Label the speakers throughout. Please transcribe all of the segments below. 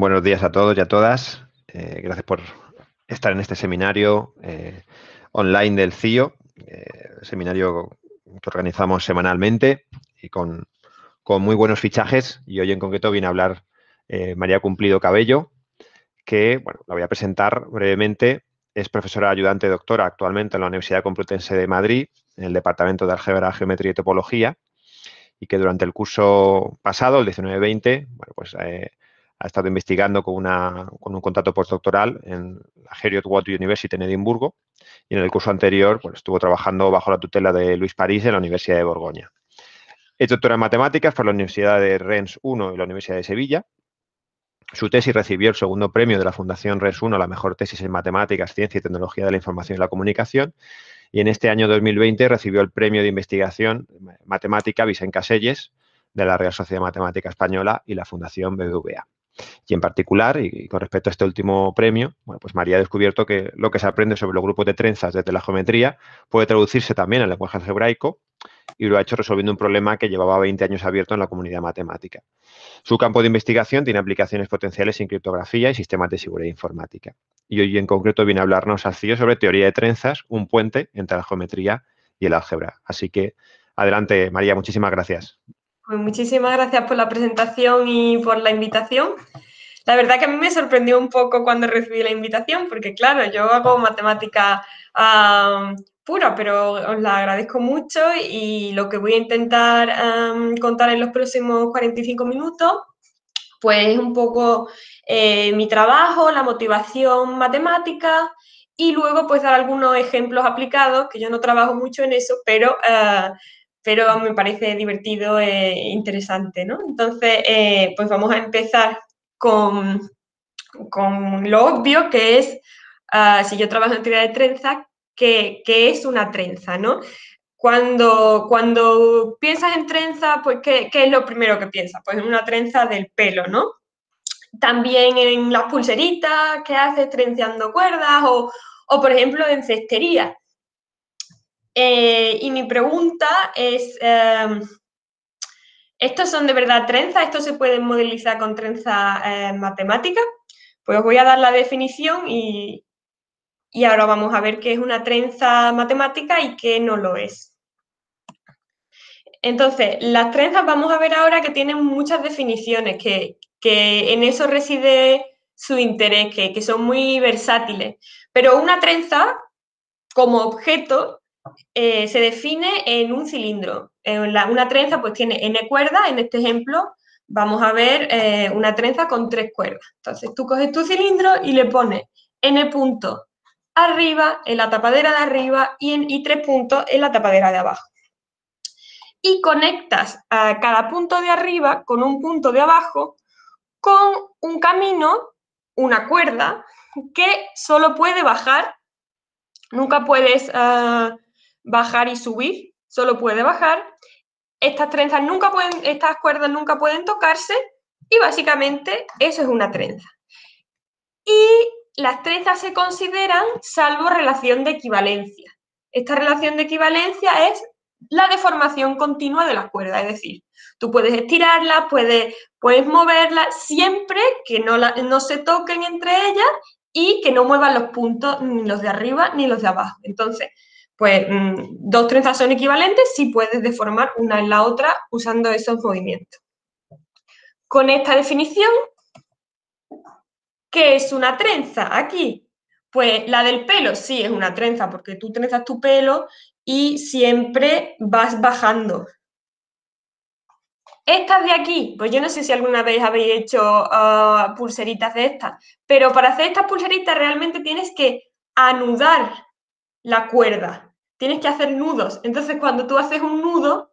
Speaker 1: buenos días a todos y a todas. Eh, gracias por estar en este seminario eh, online del CIO, eh, seminario que organizamos semanalmente y con, muy buenos fichajes. Y hoy en concreto viene a hablar María Cumplido Cabello, que, bueno, la voy a presentar brevemente. Es profesora ayudante doctora actualmente en la Universidad Complutense de Madrid, en el Departamento de Álgebra, Geometría y Topología, y que durante el curso pasado, el 19-20, bueno, pues ha estado investigando con, un contrato postdoctoral en la Heriot Watt University en Edimburgo y en el curso anterior pues, estuvo trabajando bajo la tutela de Luis París en la Universidad de Borgoña. Es doctora en matemáticas por la Universidad de Rennes 1 y la Universidad de Sevilla. Su tesis recibió el segundo premio de la Fundación Rennes 1, la mejor tesis en matemáticas, ciencia y tecnología de la información y la comunicación. Y en este año 2020 recibió el premio de investigación matemática Vicente Caselles de la Real Sociedad Matemática Española y la Fundación BBVA. Y en particular, y con respecto a este último premio, bueno, pues María ha descubierto que lo que se aprende sobre los grupos de trenzas desde la geometría puede traducirse también al lenguaje algebraico y lo ha hecho resolviendo un problema que llevaba 20 años abierto en la comunidad matemática. Su campo de investigación tiene aplicaciones potenciales en criptografía y sistemas de seguridad informática. Y hoy en concreto viene a hablarnos al CIO sobre teoría de trenzas, un puente entre la geometría y el álgebra. Así que adelante, María, muchísimas gracias.
Speaker 2: Pues muchísimas gracias por la presentación y por la invitación. La verdad que a mí me sorprendió un poco cuando recibí la invitación, porque claro, yo hago matemática pura, pero os la agradezco mucho y lo que voy a intentar contar en los próximos 45 minutos, pues es un poco eh, mi trabajo, la motivación matemática y luego pues dar algunos ejemplos aplicados, que yo no trabajo mucho en eso, pero uh, pero me parece divertido e interesante, ¿no? Entonces, eh, pues vamos a empezar con, con lo obvio, que es, ah, si yo trabajo en teoría de trenza, ¿qué, es una trenza, no? Cuando, cuando piensas en trenza, pues, ¿qué, ¿qué, es lo primero que piensas? Pues en una trenza del pelo, ¿no? También en las pulseritas que haces trenciando cuerdas o, o por ejemplo, en cestería eh, y mi pregunta es, em, ¿estos son de verdad trenzas? ¿Estos se pueden modelizar con trenza eh, matemática? Pues os voy a dar la definición y, y ahora vamos a ver qué es una trenza matemática y qué no lo es. Entonces, las trenzas vamos a ver ahora que tienen muchas definiciones, que, en eso reside su interés, que, que, son muy versátiles. Pero una trenza, como objeto, eh, se define en un cilindro. Una trenza pues tiene n cuerdas, en este ejemplo vamos a ver eh, una trenza con tres cuerdas. Entonces tú coges tu cilindro y le pones n puntos arriba, en la tapadera de arriba y, en, tres puntos en la tapadera de abajo. Y conectas a cada punto de arriba con un punto de abajo con un camino, una cuerda, que solo puede bajar, nunca puedes ah, bajar y subir, solo puede bajar. Estas trenzas nunca pueden, estas cuerdas nunca pueden tocarse y básicamente eso es una trenza. Y las trenzas se consideran salvo relación de equivalencia. Esta relación de equivalencia es la deformación continua de las cuerdas, es decir, tú puedes estirarlas, puedes, puedes moverlas siempre que no, no se toquen entre ellas y que no muevan los puntos ni los de arriba ni los de abajo. Entonces, pues mm, dos trenzas son equivalentes si puedes deformar una en la otra usando esos movimientos. Con esta definición, ¿qué es una trenza aquí? Pues la del pelo sí es una trenza porque tú trenzas tu pelo y siempre vas bajando. Estas de aquí, pues yo no sé si alguna vez habéis hecho ah, pulseritas de estas, pero para hacer estas pulseritas realmente tienes que anudar la cuerda tienes que hacer nudos. Entonces, cuando tú haces un nudo,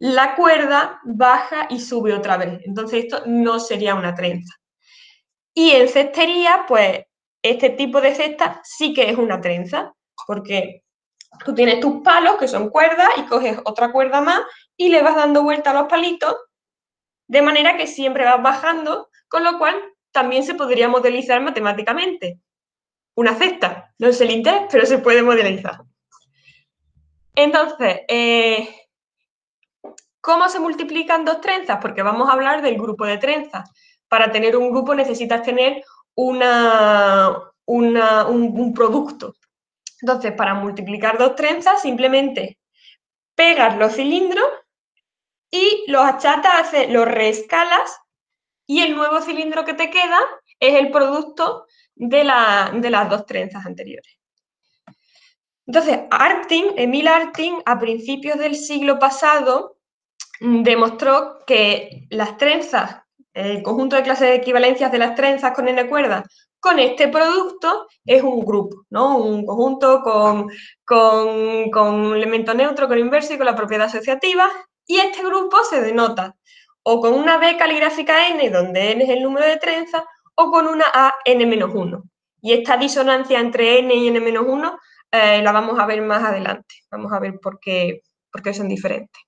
Speaker 2: la cuerda baja y sube otra vez. Entonces, esto no sería una trenza. Y en cestería, pues, este tipo de cesta sí que es una trenza, porque tú tienes tus palos, que son cuerdas, y coges otra cuerda más y le vas dando vuelta a los palitos, de manera que siempre vas bajando, con lo cual también se podría modelizar matemáticamente. Una cesta, no es el interés, pero se puede modelizar. Entonces, eh, ¿cómo se multiplican dos trenzas? Porque vamos a hablar del grupo de trenzas. para tener un grupo necesitas tener una, un, producto. Entonces, para multiplicar dos trenzas, simplemente pegas los cilindros y los achatas, los reescalas y el nuevo cilindro que te queda es el producto de, de las dos trenzas anteriores. Entonces, Artin, Emil Artin, a principios del siglo pasado, mm, demostró que las trenzas, el conjunto de clases de equivalencias de las trenzas con n cuerdas con este producto es un grupo, ¿no? Un conjunto con, con, con elemento neutro, con inverso y con la propiedad asociativa. Y este grupo se denota o con una B caligráfica n, donde n es el número de trenzas, o con una A n-1. Y esta disonancia entre n y n-1 eh, la vamos a ver más adelante. Vamos a ver por qué, por qué son diferentes.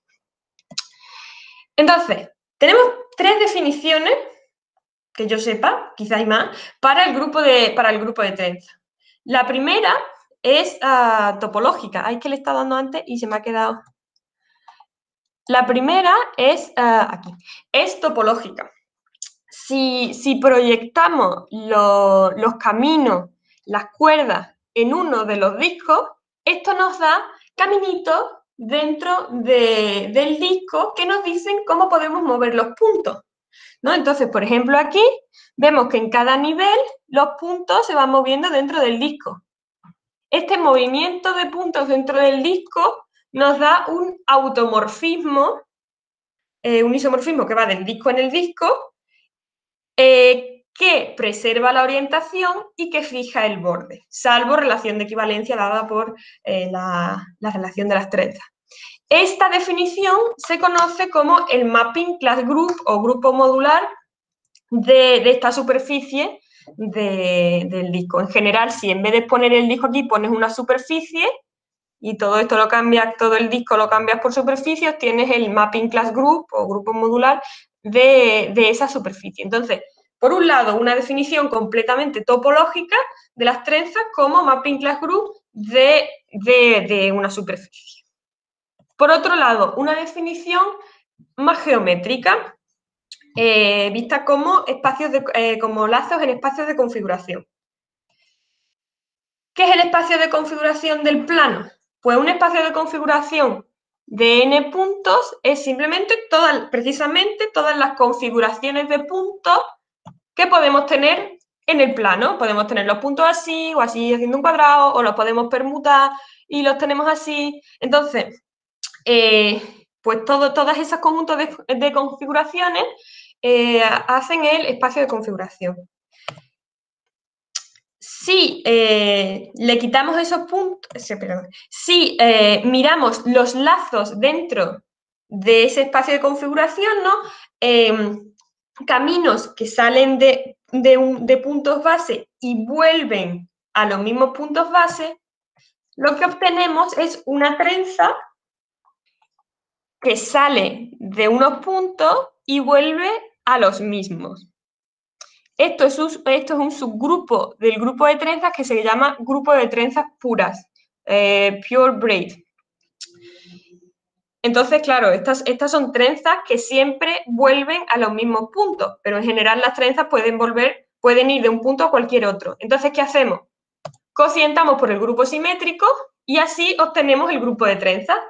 Speaker 2: Entonces, tenemos tres definiciones, que yo sepa, quizá hay más, para el grupo de, para el grupo de trenza. La primera es ah, topológica. Hay que le está dando antes y se me ha quedado. La primera es ah, aquí, es topológica. Si, proyectamos los caminos, las cuerdas en uno de los discos, esto nos da caminitos dentro del disco que nos dicen cómo podemos mover los puntos. ¿no? Entonces, por ejemplo, aquí vemos que en cada nivel los puntos se van moviendo dentro del disco. Este movimiento de puntos dentro del disco nos da un automorfismo, eh, un isomorfismo que va del disco en el disco, eh, que preserva la orientación y que fija el borde, salvo relación de equivalencia dada por eh, la, relación de las trenzas. Esta definición se conoce como el mapping class group o grupo modular de, esta superficie del disco. En general, si en vez de poner el disco aquí pones una superficie y todo esto lo cambias, todo el disco lo cambias por superficie, tienes el mapping class group o grupo modular de, de esa superficie. Entonces, por un lado, una definición completamente topológica de las trenzas como mapping class group de, una superficie. Por otro lado, una definición más geométrica, eh, vista como, espacios eh, como lazos en espacios de configuración. ¿Qué es el espacio de configuración del plano? Pues un espacio de configuración de n puntos es simplemente precisamente todas las configuraciones de puntos ¿Qué podemos tener en el plano. Podemos tener los puntos así o así haciendo un cuadrado o los podemos permutar y los tenemos así. Entonces, eh, pues todo, todos esos conjuntos de, configuraciones eh, hacen el espacio de configuración. Si eh, le quitamos esos puntos, si miramos los lazos dentro de ese espacio de configuración, ¿no? Caminos que salen de, de, puntos base y vuelven a los mismos puntos base, lo que obtenemos es una trenza que sale de unos puntos y vuelve a los mismos. Esto es, un, esto es un subgrupo del grupo de trenzas que se llama grupo de trenzas puras, eh, pure braid. Entonces, claro, estas, estas son trenzas que siempre vuelven a los mismos puntos, pero en general las trenzas pueden volver, pueden ir de un punto a cualquier otro. Entonces, ¿qué hacemos? Cocientamos por el grupo simétrico y así obtenemos el grupo de trenzas.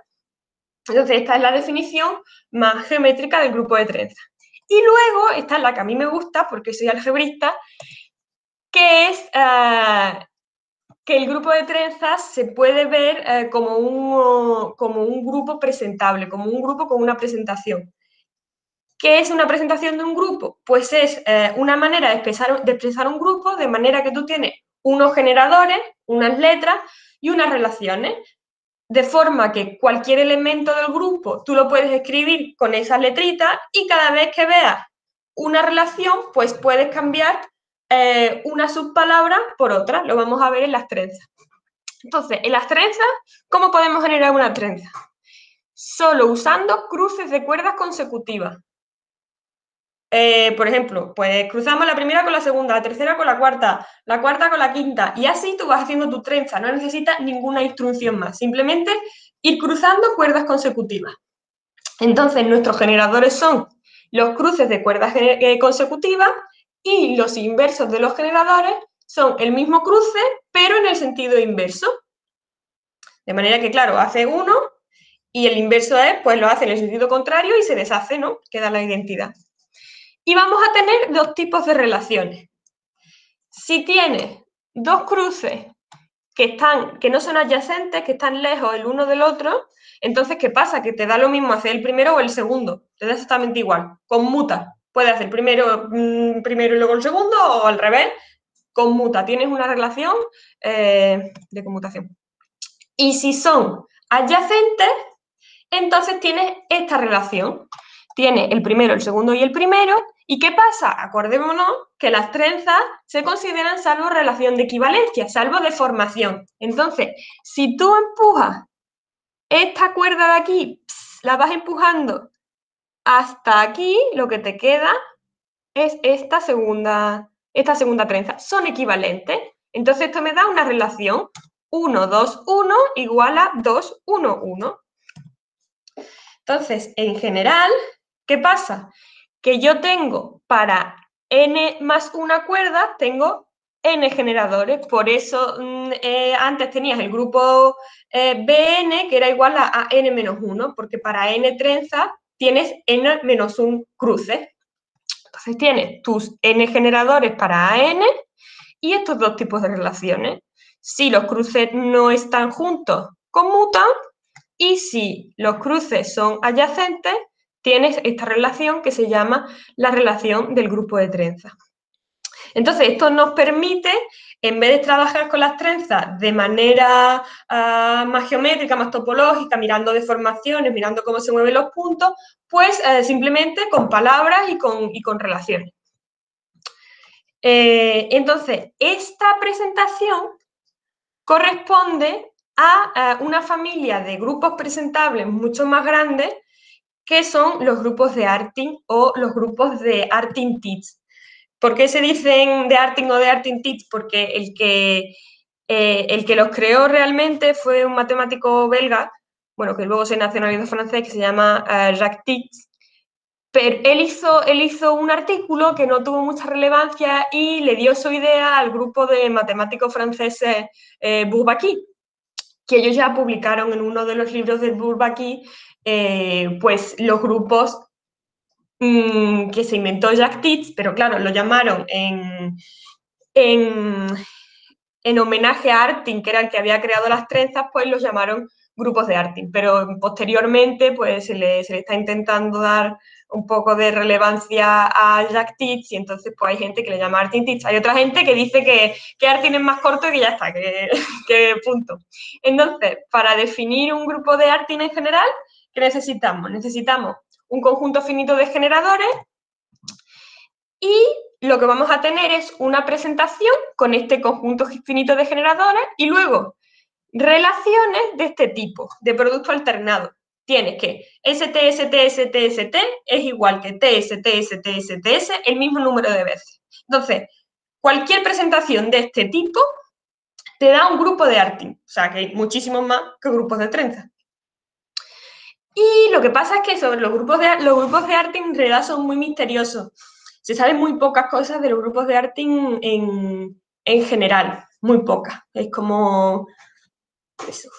Speaker 2: Entonces, esta es la definición más geométrica del grupo de trenzas. Y luego, esta es la que a mí me gusta porque soy algebrista, que es eh, que el grupo de trenzas se puede ver eh, como, un, como un grupo presentable, como un grupo con una presentación. ¿Qué es una presentación de un grupo? Pues es eh, una manera de expresar, de expresar un grupo de manera que tú tienes unos generadores, unas letras y unas relaciones, de forma que cualquier elemento del grupo tú lo puedes escribir con esas letritas y cada vez que veas una relación, pues puedes cambiar eh, una subpalabra por otra. Lo vamos a ver en las trenzas. Entonces, en las trenzas, ¿cómo podemos generar una trenza? Solo usando cruces de cuerdas consecutivas. Eh, por ejemplo, pues cruzamos la primera con la segunda, la tercera con la cuarta, la cuarta con la quinta, y así tú vas haciendo tu trenza, no necesitas ninguna instrucción más, simplemente ir cruzando cuerdas consecutivas. Entonces, nuestros generadores son los cruces de cuerdas eh, consecutivas y los inversos de los generadores son el mismo cruce, pero en el sentido inverso. De manera que, claro, hace uno y el inverso es, pues lo hace en el sentido contrario y se deshace, ¿no? Queda la identidad. Y vamos a tener dos tipos de relaciones. Si tienes dos cruces que, están, que no son adyacentes, que están lejos el uno del otro, entonces, ¿qué pasa? Que te da lo mismo hacer el primero o el segundo. Te da exactamente igual. Conmuta. Puedes hacer primero, mm, primero y luego el segundo o al revés. Conmuta. Tienes una relación eh, de conmutación. Y si son adyacentes, entonces tienes esta relación. Tiene el primero, el segundo y el primero. ¿Y qué pasa? Acordémonos que las trenzas se consideran salvo relación de equivalencia, salvo deformación. Entonces, si tú empujas esta cuerda de aquí, la vas empujando hasta aquí, lo que te queda es esta segunda, esta segunda trenza. Son equivalentes. Entonces, esto me da una relación 1, 2, 1 igual a 2, 1, 1. Entonces, en general, ¿qué pasa? Que yo tengo para n más una cuerda, tengo n generadores. Por eso mm, eh, antes tenías el grupo eh, Bn, que era igual a, n menos 1, porque para n trenzas tienes n menos un cruce. Entonces tienes tus n generadores para AN y estos dos tipos de relaciones. Si los cruces no están juntos, conmutan y si los cruces son adyacentes, tienes esta relación que se llama la relación del grupo de trenzas. Entonces, esto nos permite, en vez de trabajar con las trenzas de manera ah, más geométrica, más topológica, mirando deformaciones, mirando cómo se mueven los puntos, pues eh, simplemente con palabras y con, con relaciones. Eh, entonces, esta presentación corresponde a, una familia de grupos presentables mucho más grandes que son los grupos de Artin o los grupos de Artin Teach. ¿Por qué se dicen de Artin o de Artin Teach? Porque el que, eh, el que los creó realmente fue un matemático belga, bueno, que luego se nacionalizó francés, que se llama uh, Jacques Teach. Pero él hizo, él hizo un artículo que no tuvo mucha relevancia y le dio su idea al grupo de matemáticos franceses eh, Bourbaki que ellos ya publicaron en uno de los libros del Bourbaki, eh, pues los grupos mm, que se inventó Jack Titz, pero claro, lo llamaron en, en, homenaje a Artin, que era el que había creado las trenzas, pues los llamaron grupos de Artin, pero posteriormente pues se le, se le está intentando dar un poco de relevancia a Jack Titz y entonces pues hay gente que le llama Artin Titz. Hay otra gente que dice que, que Artin es más corto y que ya está, que, punto. Entonces, para definir un grupo de Artin en general, ¿qué necesitamos? Necesitamos un conjunto finito de generadores y lo que vamos a tener es una presentación con este conjunto finito de generadores y luego relaciones de este tipo, de producto alternado tienes que ST, ST, ST, ST es igual que T, ST, ST, ST, S, el mismo número de veces. Entonces, cualquier presentación de este tipo te da un grupo de Artin, o sea, que hay muchísimos más que grupos de trenza. Y lo que pasa es que sobre los grupos de, los grupos de Artin en realidad son muy misteriosos. Se saben muy pocas cosas de los grupos de Artin en, en general, muy pocas. Es como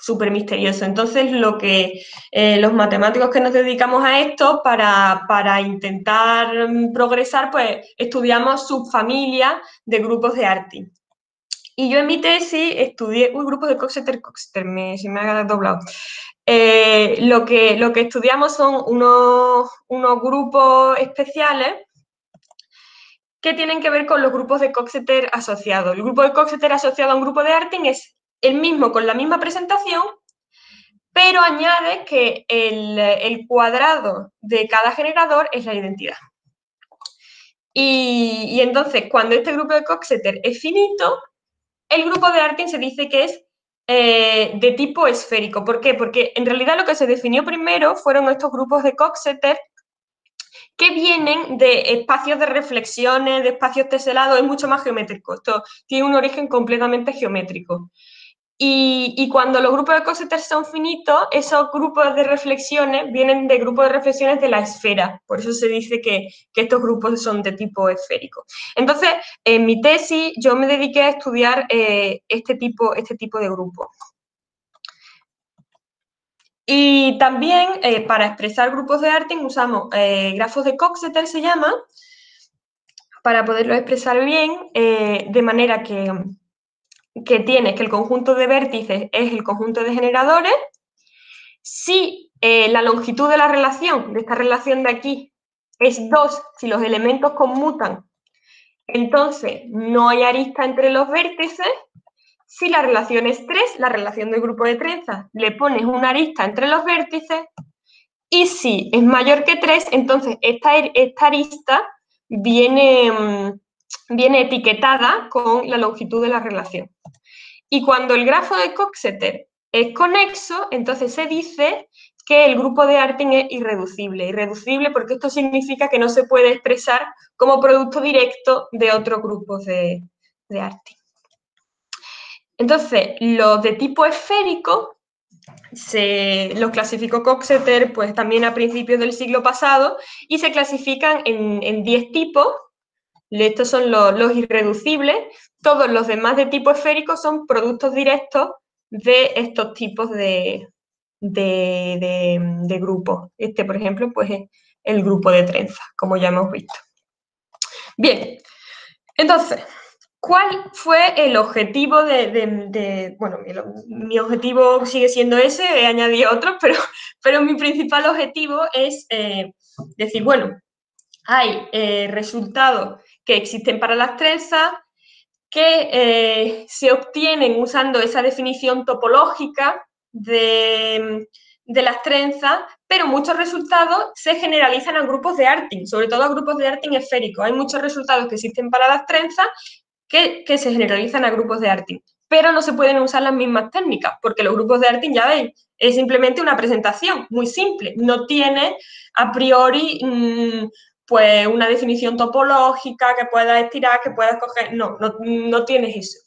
Speaker 2: súper misterioso. Entonces, lo que eh, los matemáticos que nos dedicamos a esto, para, intentar mm, progresar, pues estudiamos subfamilias de grupos de Artin. Y yo en mi tesis estudié, uy, grupos de Coxeter, Coxeter, me, se me ha doblado. Eh, lo, que, lo que estudiamos son unos, unos grupos especiales que tienen que ver con los grupos de Coxeter asociados. El grupo de Coxeter asociado a un grupo de Artin es el mismo con la misma presentación, pero añade que el, cuadrado de cada generador es la identidad. Y, entonces, cuando este grupo de Coxeter es finito, el grupo de Artin se dice que es eh, de tipo esférico. ¿Por qué? Porque en realidad lo que se definió primero fueron estos grupos de Coxeter que vienen de espacios de reflexiones, de espacios teselados, es mucho más geométrico. Esto tiene un origen completamente geométrico. Y, cuando los grupos de Coxeter son finitos, esos grupos de reflexiones vienen de grupos de reflexiones de la esfera. Por eso se dice que, estos grupos son de tipo esférico. Entonces, en mi tesis yo me dediqué a estudiar eh, este, tipo, este tipo de grupos. Y también eh, para expresar grupos de Artin usamos eh, grafos de Coxeter, se llama, para poderlo expresar bien, de manera que que tienes que el conjunto de vértices es el conjunto de generadores. Si eh, la longitud de la relación, de esta relación de aquí, es 2, si los elementos conmutan, entonces no hay arista entre los vértices. Si la relación es 3, la relación del grupo de trenzas, le pones una arista entre los vértices. Y si es mayor que 3, entonces esta, esta arista viene, mm, viene etiquetada con la longitud de la relación. Y cuando el grafo de Coxeter es conexo, entonces se dice que el grupo de Artin es irreducible. Irreducible porque esto significa que no se puede expresar como producto directo de otros grupos de, de Artin. Entonces, los de tipo esférico se los clasificó Coxeter pues, también a principios del siglo pasado y se clasifican en 10 tipos. Estos son los irreducibles, todos los demás de tipo esférico son productos directos de estos tipos de, de, grupos. Este, por ejemplo, pues es el grupo de trenza, como ya hemos visto. Bien, entonces, ¿cuál fue el objetivo de, bueno, mi, objetivo sigue siendo ese, he añadido otros, pero, pero mi principal objetivo es eh, decir, bueno, hay eh, resultados que existen para las trenzas, que eh, se obtienen usando esa definición topológica de, las trenzas, pero muchos resultados se generalizan a grupos de Artin, sobre todo a grupos de Artin esféricos. Hay muchos resultados que existen para las trenzas que, se generalizan a grupos de Artin, pero no se pueden usar las mismas técnicas, porque los grupos de Artin, ya veis, es simplemente una presentación muy simple, no tiene a priori mm, pues una definición topológica que puedas estirar, que puedas coger, no, no, tienes eso.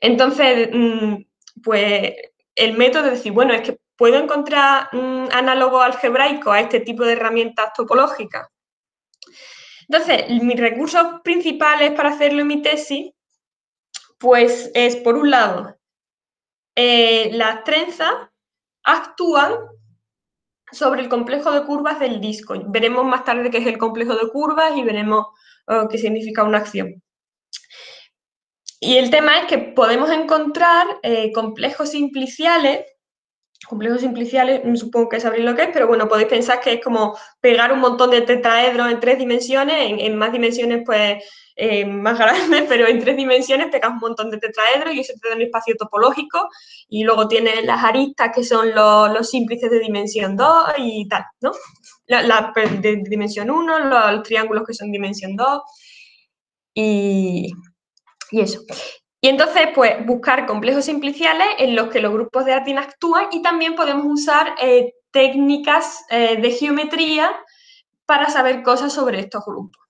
Speaker 2: Entonces, mm, pues el método de decir, bueno, es que puedo encontrar un análogo algebraico a este tipo de herramientas topológicas. Entonces, mis recursos principales para hacerlo en mi tesis, pues es, por un lado, eh, las trenzas actúan sobre el complejo de curvas del disco. Veremos más tarde qué es el complejo de curvas y veremos eh, qué significa una acción. Y el tema es que podemos encontrar eh, complejos simpliciales, complejos simpliciales, mm, supongo que sabréis lo que es, pero bueno, podéis pensar que es como pegar un montón de tetraedros en tres dimensiones, en más dimensiones pues eh, más grande, pero en tres dimensiones pegas un montón de tetraedros y eso te da un espacio topológico y luego tienes las aristas que son los, los de dimensión 2 y tal, ¿no? La, de dimensión 1, los, triángulos que son dimensión 2 y, y eso. Y entonces, pues, buscar complejos simpliciales en los que los grupos de Artin actúan y también podemos usar eh, técnicas eh, de geometría para saber cosas sobre estos grupos.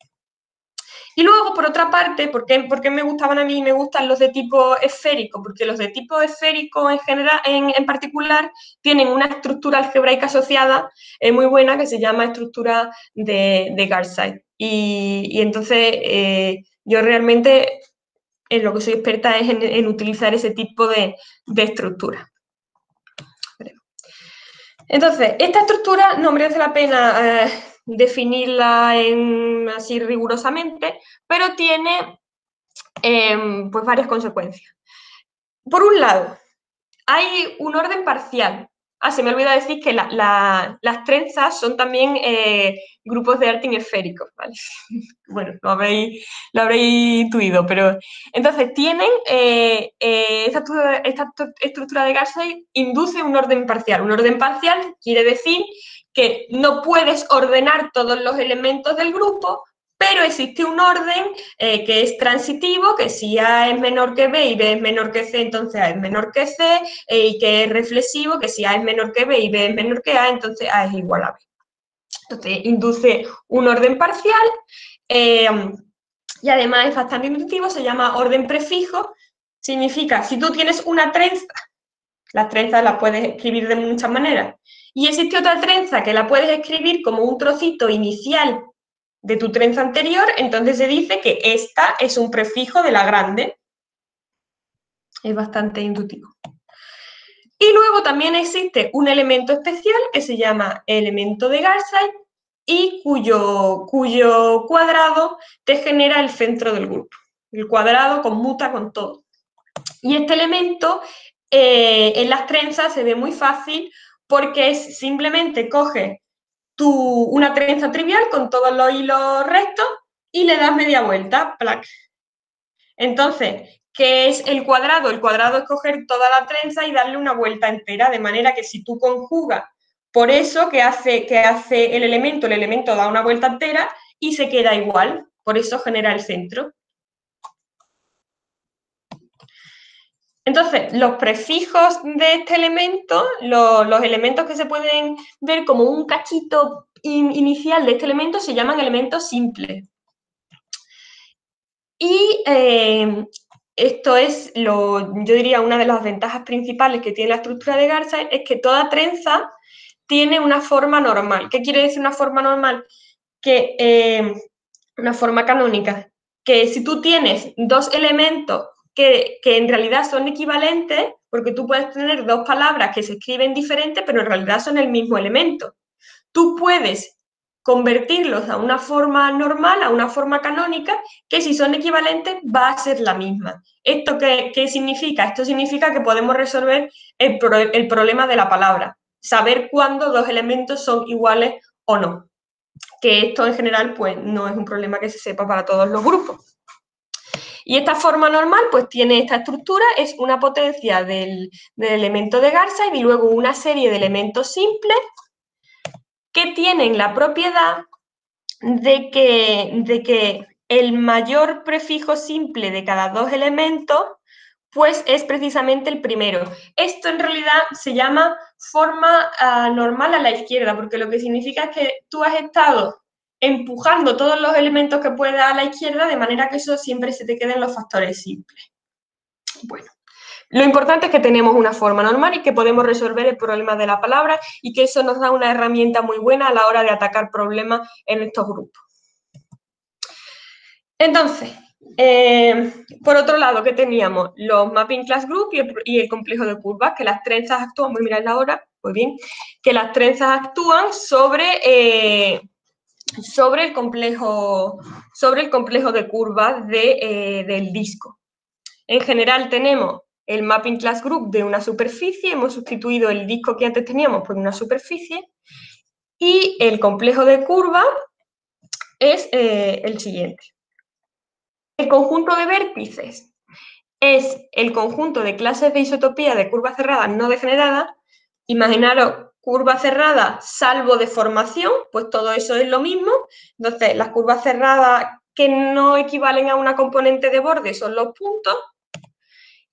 Speaker 2: Y luego, por otra parte, ¿por qué, me gustaban a mí me gustan los de tipo esférico? Porque los de tipo esférico en, general, en, particular tienen una estructura algebraica asociada eh, muy buena que se llama estructura de, de Garside. Y, entonces eh, yo realmente en lo que soy experta es en, utilizar ese tipo de, estructura. Entonces, esta estructura no merece la pena eh, definirla así rigurosamente, pero tiene em, pues varias consecuencias. Por un lado, hay un orden parcial. Ah, se me olvida decir que las trenzas son también eh, grupos de arte esféricos, ¿vale? bueno, lo habréis, lo intuido, pero entonces tienen, eh, eh, esta, esta, estructura de Garsey induce un orden parcial. Un orden parcial quiere decir que no puedes ordenar todos los elementos del grupo, pero existe un orden eh, que es transitivo, que si A es menor que B y B es menor que C, entonces A es menor que C, eh, y que es reflexivo, que si A es menor que B y B es menor que A, entonces A es igual a B. Entonces, induce un orden parcial eh, y además es bastante intuitivo, se llama orden prefijo, significa, si tú tienes una trenza, las trenzas las puedes escribir de muchas maneras, y existe otra trenza que la puedes escribir como un trocito inicial de tu trenza anterior, entonces se dice que esta es un prefijo de la grande. Es bastante intuitivo. Y luego también existe un elemento especial que se llama elemento de Garside y cuyo, cuyo cuadrado te genera el centro del grupo. El cuadrado conmuta con todo. Y este elemento eh, en las trenzas se ve muy fácil porque es simplemente coge tu, una trenza trivial con todos los hilos rectos y le das media vuelta, plac. Entonces, ¿qué es el cuadrado? El cuadrado es coger toda la trenza y darle una vuelta entera, de manera que si tú conjugas por eso que hace, que hace el elemento, el elemento da una vuelta entera y se queda igual, por eso genera el centro. Entonces, los prefijos de este elemento, los, elementos que se pueden ver como un cachito inicial de este elemento se llaman elementos simples. Y eh, esto es, lo, yo diría, una de las ventajas principales que tiene la estructura de Garza es que toda trenza tiene una forma normal. ¿Qué quiere decir una forma normal? Que eh, una forma canónica. Que si tú tienes dos elementos que, en realidad son equivalentes, porque tú puedes tener dos palabras que se escriben diferentes, pero en realidad son el mismo elemento. Tú puedes convertirlos a una forma normal, a una forma canónica, que si son equivalentes va a ser la misma. ¿Esto qué, significa? Esto significa que podemos resolver el, el problema de la palabra saber cuándo dos elementos son iguales o no. Que esto en general pues no es un problema que se sepa para todos los grupos. Y esta forma normal pues tiene esta estructura, es una potencia del, elemento de Garza y luego una serie de elementos simples que tienen la propiedad de que, de que el mayor prefijo simple de cada dos elementos pues es precisamente el primero. Esto en realidad se llama forma ah, normal a la izquierda, porque lo que significa es que tú has estado empujando todos los elementos que pueda a la izquierda, de manera que eso siempre se te queden los factores simples. Bueno, lo importante es que tenemos una forma normal y que podemos resolver el problema de la palabra y que eso nos da una herramienta muy buena a la hora de atacar problemas en estos grupos. Entonces, eh, por otro lado, que teníamos los mapping class group y el, complejo de curvas, que las trenzas actúan, voy a mirar ahora, muy bien, que las trenzas actúan sobre, eh, sobre, el, complejo, sobre el complejo de curvas de, eh, del disco. En general tenemos el mapping class group de una superficie, hemos sustituido el disco que antes teníamos por una superficie, y el complejo de curvas es el siguiente. El conjunto de vértices es el conjunto de clases de isotopía de curvas cerradas no degeneradas. Imaginaros curva cerrada salvo deformación, pues todo eso es lo mismo. Entonces, las curvas cerradas que no equivalen a una componente de borde son los puntos.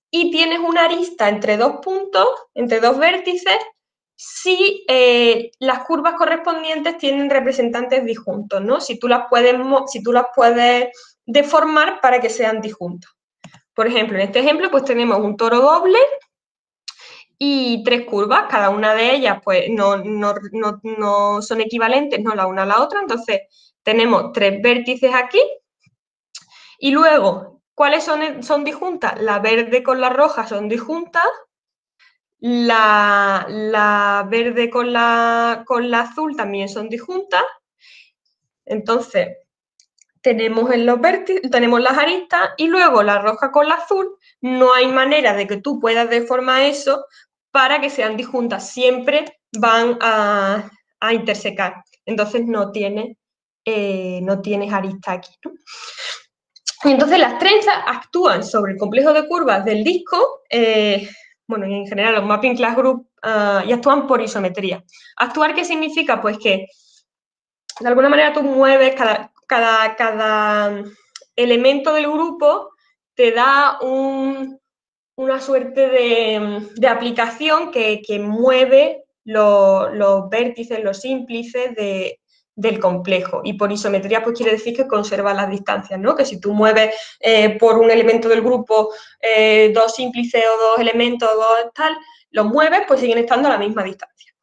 Speaker 2: Y tienes una arista entre dos puntos, entre dos vértices, si eh, las curvas correspondientes tienen representantes disjuntos, ¿no? Si tú las puedes, si tú las puedes deformar para que sean disjuntas. Por ejemplo, en este ejemplo, pues tenemos un toro doble y tres curvas, cada una de ellas pues no, no, son equivalentes, no la una a la otra, entonces tenemos tres vértices aquí. Y luego, ¿cuáles son, son disjuntas? La verde con la roja son disjuntas, la, la verde con la, con la azul también son disjuntas, entonces tenemos en los vértices, tenemos las aristas y luego la roja con la azul, no hay manera de que tú puedas deformar eso para que sean disjuntas, siempre van a, intersecar, entonces no, tiene, eh, no tienes arista aquí. Y entonces las trenzas actúan sobre el complejo de curvas del disco, eh, bueno, en general los mapping class group, ah, y actúan por isometría. ¿Actuar qué significa? Pues que de alguna manera tú mueves cada, cada, cada elemento del grupo te da una suerte de, aplicación que, mueve los vértices, los de, del complejo. Y por isometría, pues quiere decir que conserva las distancias, ¿no? Que si tú mueves eh, por un elemento del grupo eh, dos índices o dos elementos o dos tal, los mueves, pues siguen estando a la misma distancia.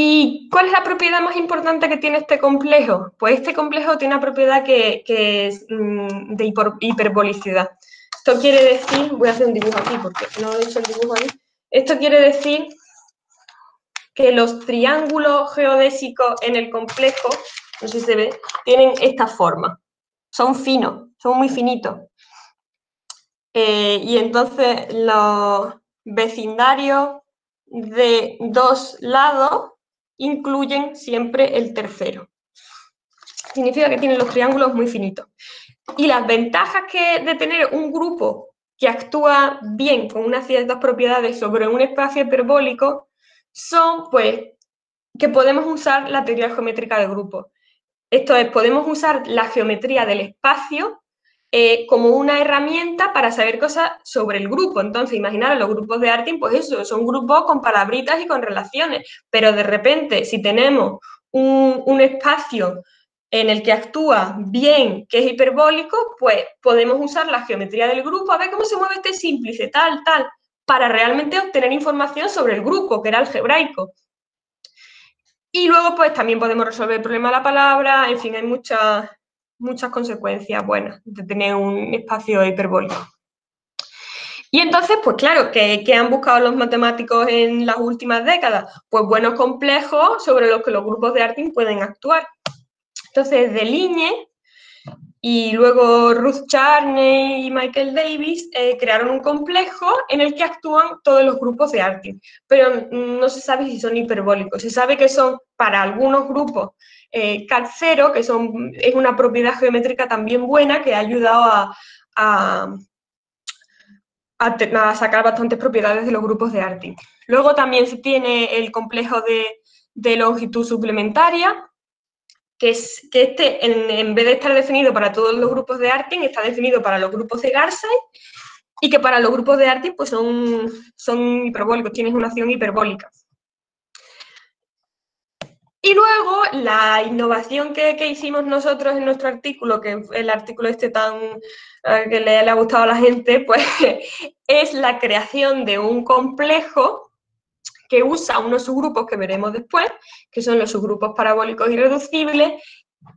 Speaker 2: ¿Y cuál es la propiedad más importante que tiene este complejo? Pues este complejo tiene una propiedad que, es mm, de hiperbolicidad. Esto quiere decir, voy a hacer un dibujo aquí porque no he hecho el dibujo ahí. Esto quiere decir que los triángulos geodésicos en el complejo, no sé si se ve, tienen esta forma. Son finos, son muy finitos. Eh, y entonces los vecindarios de dos lados incluyen siempre el tercero. Significa que tienen los triángulos muy finitos. Y las ventajas que, de tener un grupo que actúa bien con unas ciertas propiedades sobre un espacio hiperbólico son, pues, que podemos usar la teoría geométrica de grupo. Esto es, podemos usar la geometría del espacio eh, como una herramienta para saber cosas sobre el grupo. Entonces, imaginar los grupos de Artin, pues eso, son grupos con palabritas y con relaciones, pero de repente, si tenemos un, espacio en el que actúa bien, que es hiperbólico, pues podemos usar la geometría del grupo, a ver cómo se mueve este símplice, tal, tal, para realmente obtener información sobre el grupo, que era algebraico. Y luego, pues también podemos resolver el problema de la palabra, en fin, hay muchas muchas consecuencias buenas de tener un espacio hiperbólico. Y entonces, pues claro, ¿qué, han buscado los matemáticos en las últimas décadas? Pues buenos complejos sobre los que los grupos de Artin pueden actuar. Entonces, de Ligne y luego Ruth Charney y Michael Davis eh, crearon un complejo en el que actúan todos los grupos de Artin, pero no se sabe si son hiperbólicos. Se sabe que son para algunos grupos eh, CAT0, que son, es una propiedad geométrica también buena que ha ayudado a, a, sacar bastantes propiedades de los grupos de Artin. Luego también se tiene el complejo de, longitud suplementaria, que es que este, en, vez de estar definido para todos los grupos de Artin, está definido para los grupos de Garside y que para los grupos de Artin pues son, son hiperbólicos, tienes una acción hiperbólica. Y luego la innovación que, hicimos nosotros en nuestro artículo, que el artículo este tan eh, que le, ha gustado a la gente, pues es la creación de un complejo que usa unos subgrupos que veremos después, que son los subgrupos parabólicos irreducibles,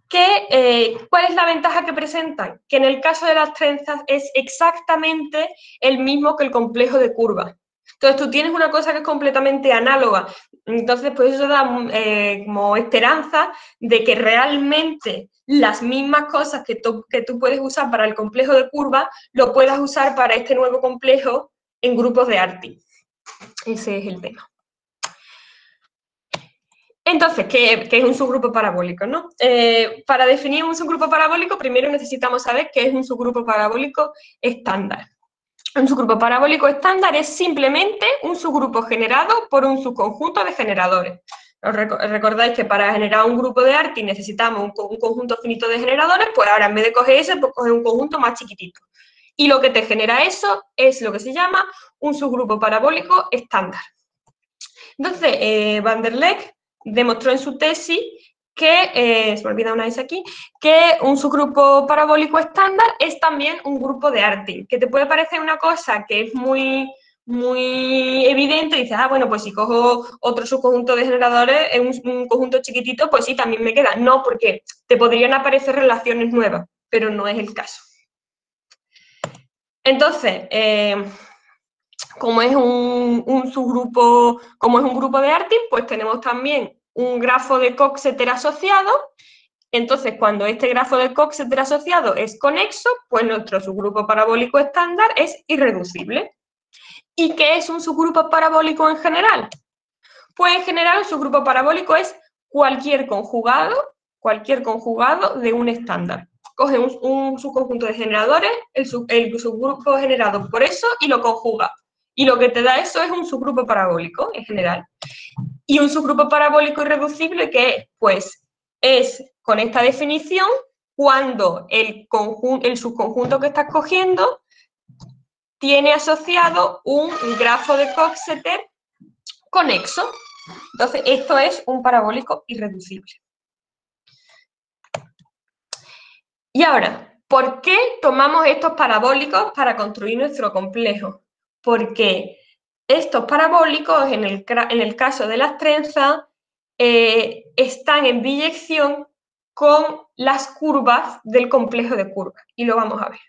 Speaker 2: que, eh, ¿cuál es la ventaja que presentan? Que en el caso de las trenzas es exactamente el mismo que el complejo de curvas. Entonces tú tienes una cosa que es completamente análoga. Entonces, pues eso da eh, como esperanza de que realmente las mismas cosas que tú, que tú puedes usar para el complejo de curva, lo puedas usar para este nuevo complejo en grupos de ARTI. Ese es el tema. Entonces, ¿qué, es un subgrupo parabólico? ¿no? Eh, para definir un subgrupo parabólico, primero necesitamos saber qué es un subgrupo parabólico estándar. Un subgrupo parabólico estándar es simplemente un subgrupo generado por un subconjunto de generadores. recordáis que para generar un grupo de ARTI necesitamos un, conjunto finito de generadores, pues ahora en vez de coger ese, pues coger un conjunto más chiquitito. Y lo que te genera eso es lo que se llama un subgrupo parabólico estándar. Entonces, eh, Van der Leck demostró en su tesis que, eh, se me olvida una vez aquí, que un subgrupo parabólico estándar es también un grupo de Artin, que te puede parecer una cosa que es muy, muy evidente, y dices, ah, bueno, pues si cojo otro subconjunto de generadores en un, conjunto chiquitito, pues sí, también me queda. No, porque te podrían aparecer relaciones nuevas, pero no es el caso. Entonces, eh, como es un, un, subgrupo, como es un grupo de Artin, pues tenemos también un grafo de Coxeter asociado. Entonces, cuando este grafo de Coxeter asociado es conexo, pues nuestro subgrupo parabólico estándar es irreducible. ¿Y qué es un subgrupo parabólico en general? Pues en general un subgrupo parabólico es cualquier conjugado, cualquier conjugado de un estándar. Coge un, subconjunto de generadores, el, el subgrupo generado por eso y lo conjuga. Y lo que te da eso es un subgrupo parabólico en general. Y un subgrupo parabólico irreducible que pues es con esta definición cuando el, el subconjunto que estás cogiendo tiene asociado un grafo de Coxeter conexo. Entonces, esto es un parabólico irreducible. Y ahora, ¿por qué tomamos estos parabólicos para construir nuestro complejo? Porque estos parabólicos, en el, caso de las trenzas, eh, están en biyección con las curvas del complejo de curvas. Y lo vamos a ver.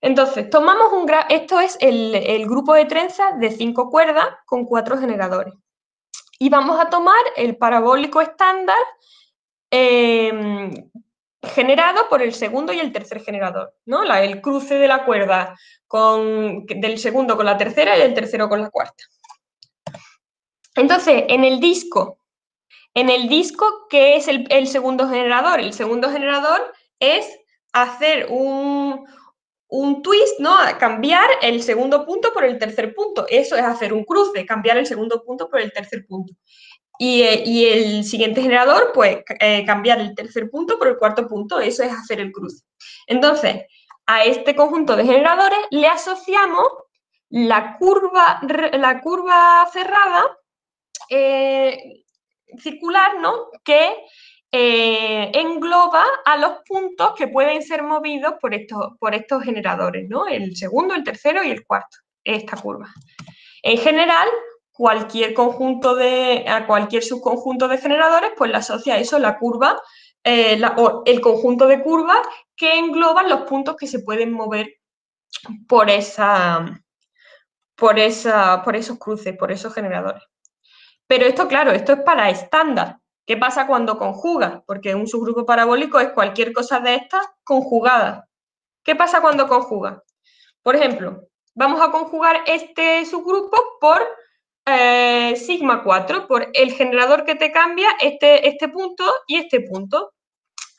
Speaker 2: Entonces, tomamos un esto es el, grupo de trenzas de cinco cuerdas con cuatro generadores. Y vamos a tomar el parabólico estándar em, generado por el segundo y el tercer generador, ¿no? el cruce de la cuerda con, del segundo con la tercera y el tercero con la cuarta. Entonces, en el disco, en el disco, ¿qué es el segundo generador? El segundo generador es hacer un, un twist, ¿no? Cambiar el segundo punto por el tercer punto. Eso es hacer un cruce, cambiar el segundo punto por el tercer punto. Y, eh, el siguiente generador, pues eh, cambiar el tercer punto por el cuarto punto. Eso es hacer el cruce. Entonces, a este conjunto de generadores le asociamos la curva, la curva cerrada eh, circular, ¿no? Que engloba a los puntos que pueden ser movidos por estos, por estos generadores, ¿no? El segundo, el tercero y el cuarto, esta curva. En general, cualquier conjunto de, a cualquier subconjunto de generadores, pues le asocia eso la curva, eh, o el conjunto de curvas que engloban los puntos que se pueden mover por esa, por esa, por esos cruces, por esos generadores. Pero esto, claro, esto es para estándar. ¿Qué pasa cuando conjuga? Porque un subgrupo parabólico es cualquier cosa de estas conjugada. ¿Qué pasa cuando conjuga? Por ejemplo, vamos a conjugar este subgrupo por eh, sigma 4, por el generador que te cambia este, este punto y este punto.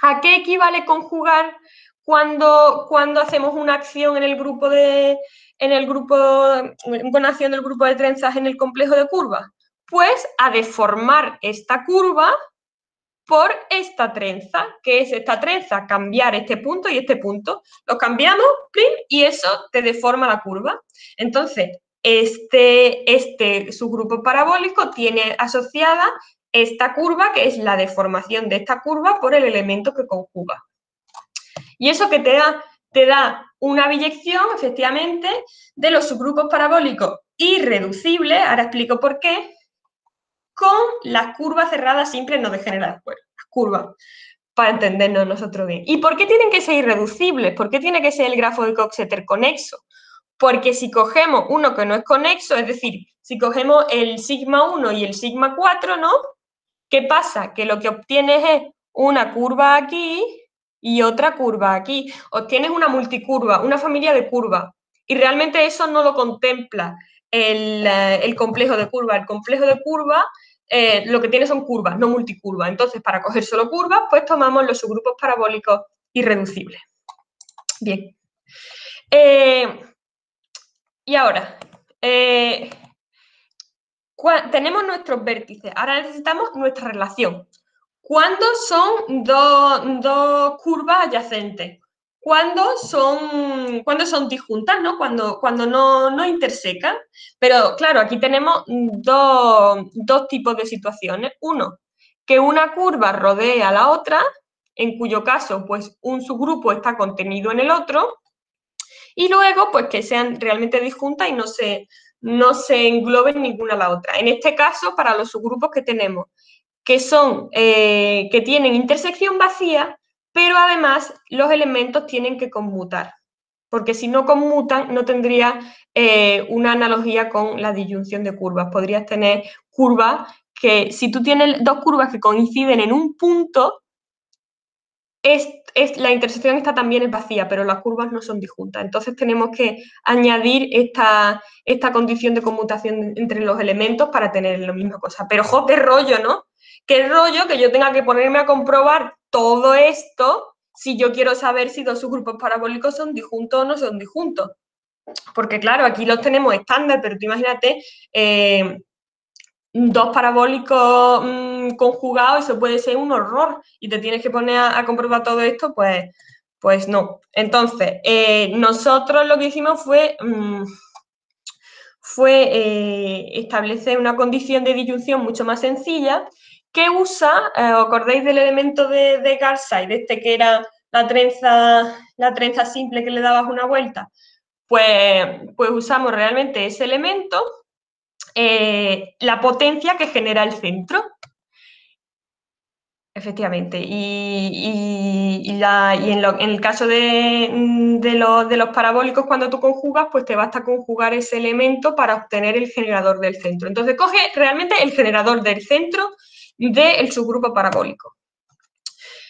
Speaker 2: ¿A qué equivale conjugar cuando, cuando hacemos una acción en el grupo de en el grupo, una acción del grupo de trenzas en el complejo de curvas? pues a deformar esta curva por esta trenza, que es esta trenza, cambiar este punto y este punto. Lo cambiamos y eso te deforma la curva. Entonces, este, este subgrupo parabólico tiene asociada esta curva, que es la deformación de esta curva por el elemento que conjuga. Y eso que te da, te da una biyección, efectivamente, de los subgrupos parabólicos irreducibles, ahora explico por qué, con las curvas cerradas simples no degeneradas, bueno, las curvas, para entendernos nosotros bien. ¿Y por qué tienen que ser irreducibles? ¿Por qué tiene que ser el grafo de Coxeter conexo? Porque si cogemos uno que no es conexo, es decir, si cogemos el sigma 1 y el sigma 4, ¿no? ¿Qué pasa? Que lo que obtienes es una curva aquí y otra curva aquí. Obtienes una multicurva, una familia de curvas. Y realmente eso no lo contempla el, eh, el complejo de curva. El complejo de curva eh, lo que tiene son curvas, no multicurvas. Entonces, para coger solo curvas, pues tomamos los subgrupos parabólicos irreducibles. Bien. Eh, y ahora, tenemos nuestros vértices. Ahora necesitamos nuestra relación. ¿Cuándo son dos curvas adyacentes? cuando son, cuando son disjuntas, ¿no? Cuando, cuando no, no intersecan. Pero claro, aquí tenemos dos, tipos de situaciones. Uno, que una curva rodea a la otra, en cuyo caso, pues, un subgrupo está contenido en el otro. Y luego, pues, que sean realmente disjuntas y no se, no se engloben ninguna a la otra. En este caso, para los subgrupos que tenemos, que son, eh, que tienen intersección vacía, pero además los elementos tienen que conmutar, porque si no conmutan no tendría eh, una analogía con la disyunción de curvas. Podrías tener curvas que, si tú tienes dos curvas que coinciden en un punto, es, la intersección está también es vacía, pero las curvas no son disjuntas. Entonces tenemos que añadir esta, esta condición de conmutación entre los elementos para tener la misma cosa. Pero, jo, qué rollo, ¿no? Qué rollo que yo tenga que ponerme a comprobar todo esto si yo quiero saber si dos subgrupos parabólicos son disjuntos o no son disjuntos. Porque claro, aquí los tenemos estándar, pero tú imagínate eh, dos parabólicos mm, conjugados, eso puede ser un horror y te tienes que poner a, comprobar todo esto, pues, pues no. Entonces, eh, nosotros lo que hicimos fue, mm, fue eh, establecer una condición de disyunción mucho más sencilla que usa, eh, ¿os acordáis del elemento de, de Garside, este que era la trenza, la trenza simple que le dabas una vuelta? Pues, pues usamos realmente ese elemento, eh, la potencia que genera el centro. Efectivamente. Y, en, el caso de, los parabólicos, cuando tú conjugas, pues te basta conjugar ese elemento para obtener el generador del centro. Entonces, coge realmente el generador del centro del subgrupo parabólico.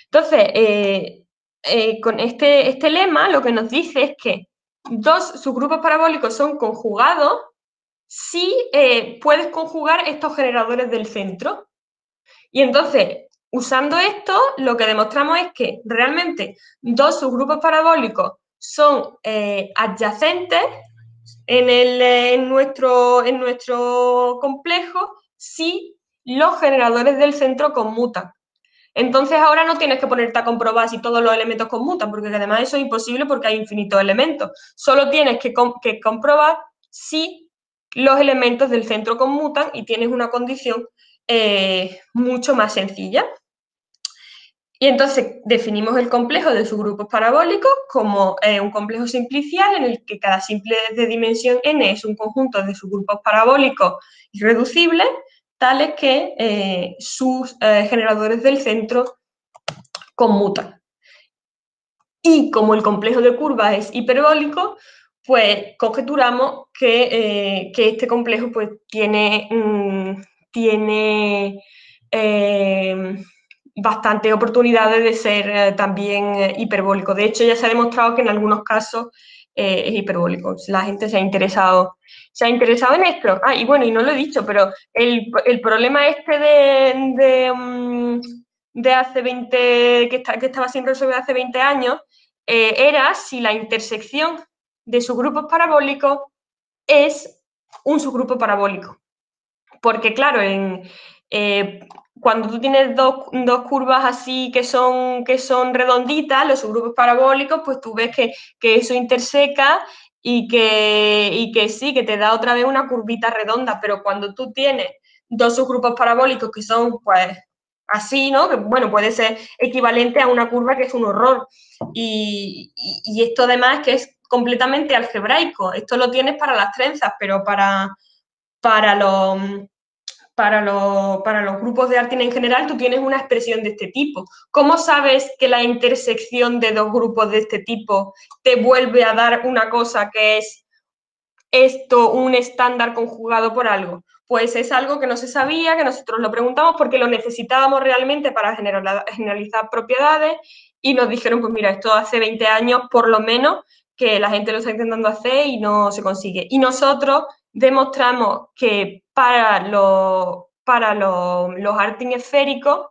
Speaker 2: Entonces, eh, eh, con este, este lema lo que nos dice es que dos subgrupos parabólicos son conjugados si eh, puedes conjugar estos generadores del centro. Y entonces, Usando esto, lo que demostramos es que realmente dos subgrupos parabólicos son eh, adyacentes en, nuestro, en nuestro complejo si los generadores del centro conmutan. Entonces ahora no tienes que ponerte a comprobar si todos los elementos conmutan, porque además eso es imposible porque hay infinitos elementos. Solo tienes que, comprobar si los elementos del centro conmutan y tienes una condición eh, mucho más sencilla. Y entonces definimos el complejo de subgrupos parabólicos como eh, un complejo simplicial en el que cada simple de dimensión n es un conjunto de subgrupos parabólicos irreducibles, tales que eh, sus generadores del centro conmutan. Y como el complejo de curvas es hiperbólico, pues conjeturamos que, este complejo pues, tiene, mm, tiene bastante oportunidades de ser eh, también eh, hiperbólico. De hecho, ya se ha demostrado que en algunos casos eh, es hiperbólico. La gente se ha interesado, se ha interesado en esto. Ah, y bueno, y no lo he dicho, pero el, problema este de, de, mm, hace 20, que, que, estaba sin resolver hace 20 años, era si la intersección de subgrupos parabólicos es un subgrupo parabólico. Porque claro, en, cuando tú tienes dos, curvas así que son, que son redonditas, los subgrupos parabólicos, pues tú ves que, eso interseca y que, que sí, que te da otra vez una curvita redonda, pero cuando tú tienes dos subgrupos parabólicos que son pues así, ¿no? Que bueno, puede ser equivalente a una curva que es un horror. Y, y esto además que es completamente algebraico. Esto lo tienes para las trenzas, pero para, para los para, los grupos de arte en general, tú tienes una expresión de este tipo. ¿Cómo sabes que la intersección de dos grupos de este tipo te vuelve a dar una cosa que es esto, un estándar conjugado por algo? Pues es algo que no se sabía, que nosotros lo preguntamos porque lo necesitábamos realmente para generalizar propiedades y nos dijeron, pues mira, esto hace 20 años por lo menos que la gente lo está intentando hacer y no se consigue. Y nosotros demostramos que para, los, para los, los esféricos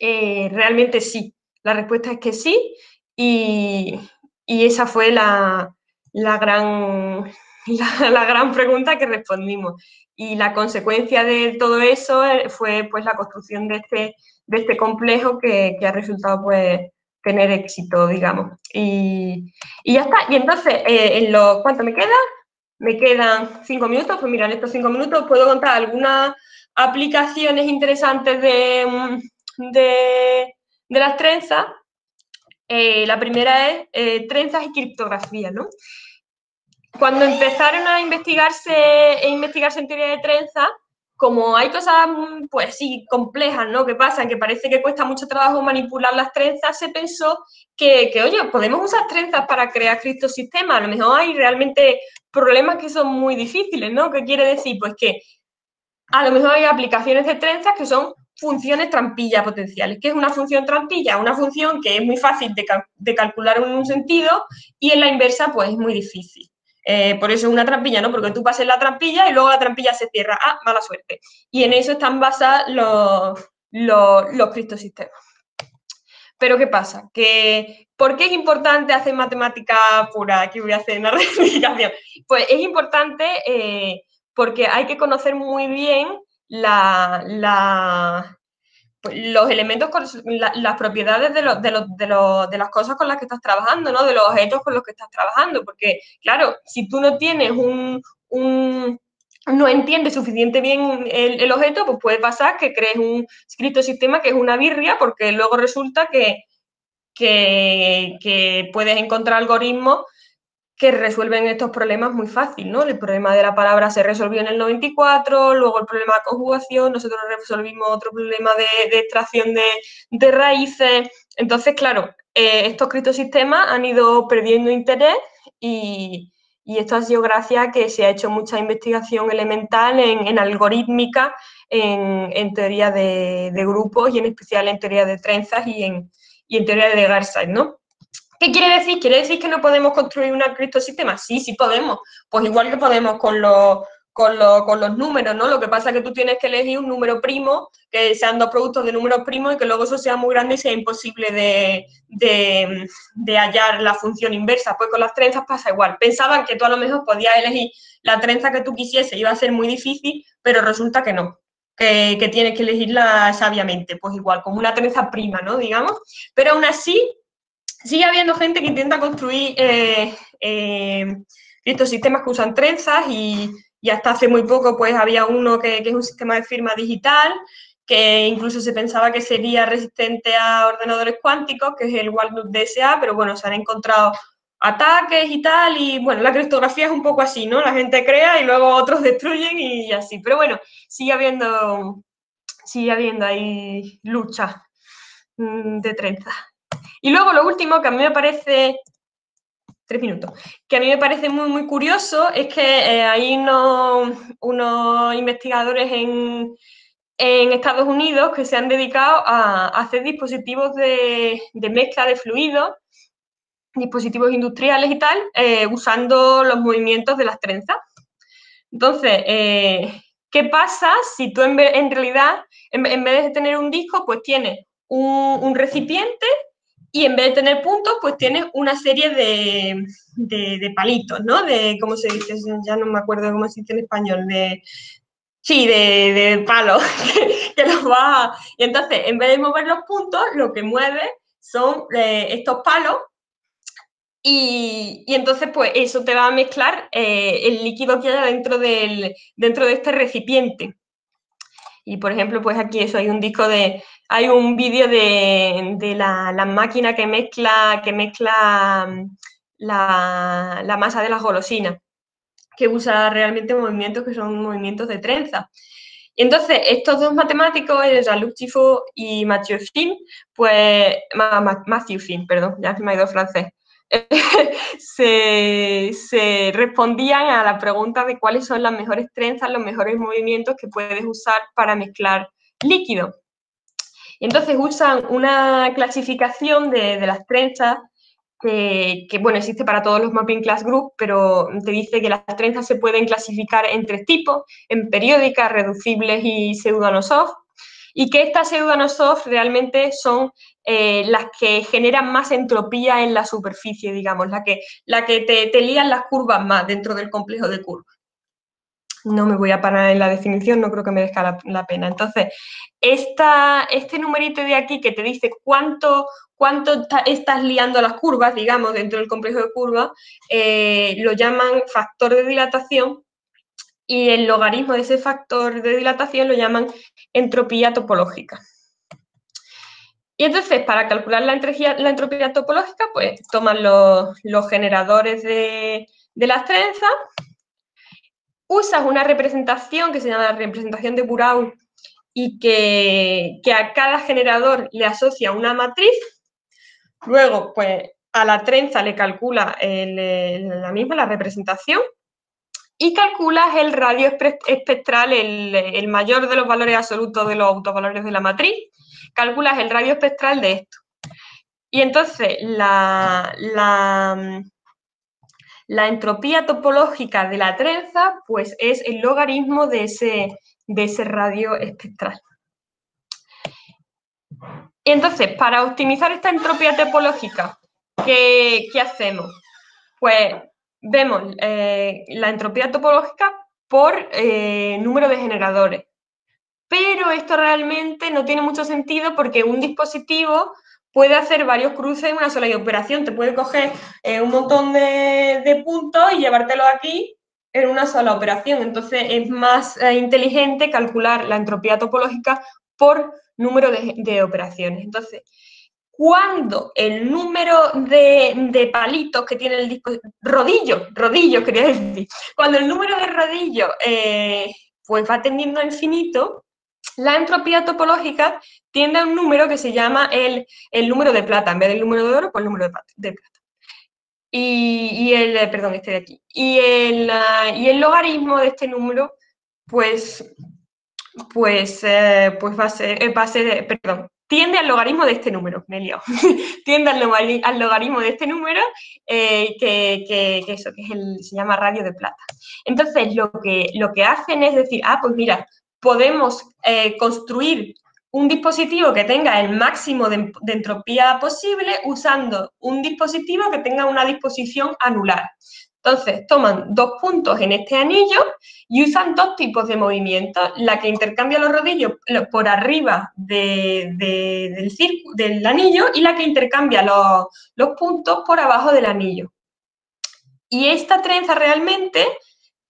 Speaker 2: eh, realmente sí. La respuesta es que sí y, esa fue la, gran, la, gran pregunta que respondimos. Y la consecuencia de todo eso eh, fue pues la construcción de este, de este complejo que, ha resultado pues tener éxito, digamos. Y, ya está. Y entonces, eh, en los, ¿cuánto me queda? Me quedan cinco minutos, pues mira, en estos cinco minutos puedo contar algunas aplicaciones interesantes de, mm, de, las trenzas. Eh, la primera es eh, trenzas y criptografía, ¿no? Cuando empezaron a investigarse, a investigarse en teoría de trenzas, como hay cosas, mm, pues sí, complejas, ¿no? Que pasan, que parece que cuesta mucho trabajo manipular las trenzas, se pensó que, que oye, podemos usar trenzas para crear criptosistemas. A lo mejor hay realmente problemas que son muy difíciles, ¿no? ¿Qué quiere decir? Pues que a lo mejor hay aplicaciones de trenzas que son funciones trampilla potenciales. ¿Qué es una función trampilla? Una función que es muy fácil de, calcular en un sentido y en la inversa, pues es muy difícil. Eh, por eso es una trampilla, ¿no? Porque tú pases la trampilla y luego la trampilla se cierra. Ah, mala suerte. Y en eso están basados los, los, los criptosistemas. Pero ¿qué pasa? Que, ¿Por qué es importante hacer matemática pura? Aquí voy a hacer una rectificación. Pues es importante eh, porque hay que conocer muy bien la, pues, los elementos, las propiedades de, de, las cosas con las que estás trabajando, ¿no? De los objetos con los que estás trabajando. Porque, claro, si tú no tienes un, no entiende suficiente bien el, objeto, pues puede pasar que crees un sistema que es una birria, porque luego resulta que, que, puedes encontrar algoritmos que resuelven estos problemas muy fácil, ¿no? El problema de la palabra se resolvió en el 94, luego el problema de conjugación, nosotros resolvimos otro problema de, extracción de, raíces. Entonces, claro, eh, estos criptosistemas han ido perdiendo interés y, esto ha sido gracias a que se ha hecho mucha investigación elemental en, algorítmica, en, teoría de, grupos y en especial en teoría de trenzas y en, en teoría de Garside, ¿no? ¿Qué quiere decir? ¿Quiere decir que no podemos construir un criptosistema? Sí, sí podemos. Pues igual que podemos con los, con, los números, ¿no? Lo que pasa es que tú tienes que elegir un número primo, que sean dos productos de números primos y que luego eso sea muy grande y sea imposible de, hallar la función inversa. Pues con las trenzas pasa igual. Pensaban que tú a lo mejor podías elegir la trenza que tú quisieses, iba a ser muy difícil, pero resulta que no. Que, tienes que elegirla sabiamente, pues igual, como una trenza prima, ¿no? Digamos. Pero aún así, sigue habiendo gente que intenta construir eh, eh, estos sistemas que usan trenzas y, hasta hace muy poco pues había uno que, es un sistema de firma digital, que incluso se pensaba que sería resistente a ordenadores cuánticos, que es el Walnut DSA, pero bueno, se han encontrado ataques y tal, y bueno, la criptografía es un poco así, ¿no? La gente crea y luego otros destruyen y así, pero bueno, sigue habiendo, sigue habiendo ahí lucha mm, de trenza. Y luego lo último que a mí me parece tres minutos. Que a mí me parece muy, muy curioso es que eh, hay unos, investigadores en, Estados Unidos que se han dedicado a, hacer dispositivos de, mezcla de fluidos, dispositivos industriales y tal, eh, usando los movimientos de las trenzas. Entonces, eh, ¿qué pasa si tú en, realidad, en, vez de tener un disco, pues tienes un recipiente y en vez de tener puntos, pues tienes una serie de, palitos, ¿no? De, ¿cómo se dice? Ya no me acuerdo cómo se dice en español, de... Sí, de, palos, que los va... Y entonces, en vez de mover los puntos, lo que mueve son eh, estos palos y, entonces, pues eso te va a mezclar eh, el líquido que haya dentro, del, dentro de este recipiente. Y por ejemplo, pues aquí eso, hay un disco de, hay un vídeo de, la, máquina que mezcla, que mezcla mm, la, masa de las golosinas, que usa realmente movimientos que son movimientos de trenza. Y entonces, estos dos matemáticos, Jean-Luc y Mathieu Fin, pues, Matthew Fin, perdón, ya me ha ido francés, se, respondían a la pregunta de cuáles son las mejores trenzas, los mejores movimientos que puedes usar para mezclar líquido. Entonces usan una clasificación de, las trenzas que, bueno, existe para todos los Mapping Class Group, pero te dice que las trenzas se pueden clasificar en tres tipos, en periódicas, reducibles y pseudonosoft, y que estas pseudonosoft realmente son eh, las que generan más entropía en la superficie, digamos, la que, la que te, te lían las curvas más dentro del complejo de curvas. No me voy a parar en la definición, no creo que merezca la, pena. Entonces, esta, este numerito de aquí que te dice cuánto, cuánto estás liando las curvas, digamos, dentro del complejo de curvas, eh, lo llaman factor de dilatación y el logaritmo de ese factor de dilatación lo llaman entropía topológica. Y entonces, para calcular la, entropía, topológica, pues toman los, generadores de, las trenzas, usas una representación que se llama la representación de Buraun y que, a cada generador le asocia una matriz. Luego, pues a la trenza le calcula la misma, la representación, y calculas el radio espectral, el, mayor de los valores absolutos de los autovalores de la matriz, calculas el radio espectral de esto. Y entonces la, entropía topológica de la trenza pues es el logaritmo de ese, radio espectral. Entonces, para optimizar esta entropía topológica, ¿qué, qué hacemos? Pues vemos eh, la entropía topológica por eh, número de generadores. Pero esto realmente no tiene mucho sentido porque un dispositivo puede hacer varios cruces en una sola operación. Te puede coger eh, un montón de, puntos y llevártelos aquí en una sola operación. Entonces es más eh, inteligente calcular la entropía topológica por número de, operaciones. Entonces, cuando el número de, palitos que tiene el disco, rodillo, rodillo quería decir, cuando el número de rodillos eh, pues va tendiendo a infinito, la entropía topológica tiende a un número que se llama el, número de plata, en vez del número de oro, pues el número de, plata. Y, el, perdón, este de aquí. Y el, ah, y el logaritmo de este número, pues, pues, eh, pues va a ser, eh, va a ser, perdón, tiende al logaritmo de este número, me he tiende al, logaritmo de este número, eh, que, eso, que es el, se llama radio de plata. Entonces, lo que, lo que hacen es decir, ah, pues mira, podemos eh, construir un dispositivo que tenga el máximo de, entropía posible usando un dispositivo que tenga una disposición anular. Entonces, toman dos puntos en este anillo y usan dos tipos de movimientos, la que intercambia los rodillos por arriba del, anillo y la que intercambia los puntos por abajo del anillo. Y esta trenza realmente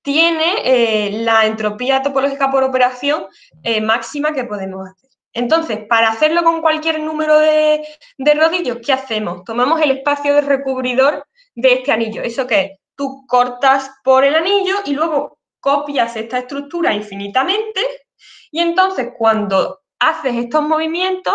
Speaker 2: tiene eh, la entropía topológica por operación eh, máxima que podemos hacer. Entonces, para hacerlo con cualquier número de, rodillos, ¿qué hacemos? Tomamos el espacio de recubridor de este anillo. ¿Eso que Tú cortas por el anillo y luego copias esta estructura infinitamente y entonces cuando haces estos movimientos,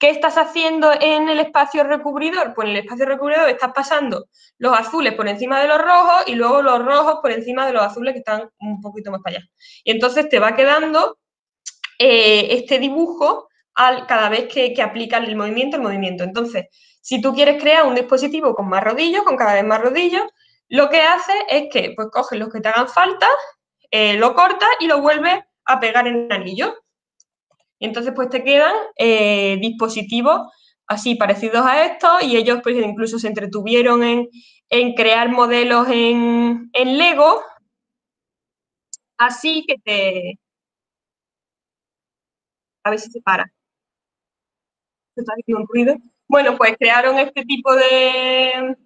Speaker 2: ¿Qué estás haciendo en el espacio recubridor? Pues en el espacio recubridor estás pasando los azules por encima de los rojos y luego los rojos por encima de los azules que están un poquito más para allá. Y entonces te va quedando eh, este dibujo al, cada vez que, que aplicas el movimiento, el movimiento. Entonces, si tú quieres crear un dispositivo con más rodillos, con cada vez más rodillos, lo que hace es que pues coges los que te hagan falta, eh, lo cortas y lo vuelves a pegar en el anillo. Y entonces pues te quedan eh, dispositivos así parecidos a estos y ellos pues incluso se entretuvieron en, crear modelos en, Lego, así que te... A ver si se para. Bueno, pues crearon este tipo de,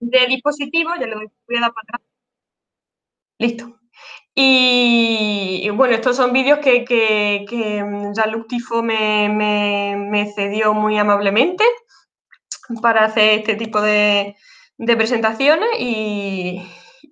Speaker 2: de dispositivos, ya le voy a dar para atrás. Listo. Y, bueno, estos son vídeos que, que, que Jean-Luc Tifo me, cedió muy amablemente para hacer este tipo de, presentaciones y,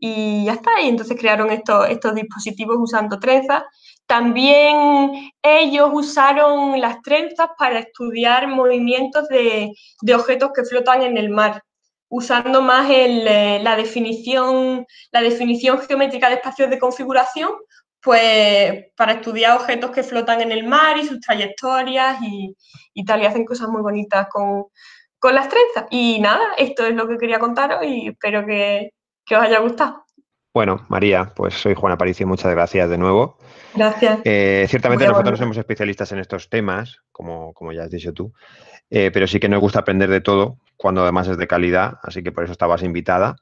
Speaker 2: ya está. Y entonces crearon estos, estos dispositivos usando trenzas. También ellos usaron las trenzas para estudiar movimientos de, de objetos que flotan en el mar usando más eh, la, definición, la definición geométrica de espacios de configuración, pues para estudiar objetos que flotan en el mar y sus trayectorias y, tal, y hacen cosas muy bonitas con, las trenzas. Y nada, esto es lo que quería contaros y espero que, os haya gustado.
Speaker 1: Bueno, María, pues soy Juan Aparicio, muchas gracias de nuevo.
Speaker 2: Gracias.
Speaker 1: Eh, ciertamente nosotros somos especialistas en estos temas, como, como ya has dicho tú, eh, pero sí que nos gusta aprender de todo, cuando además es de calidad, así que por eso estabas invitada.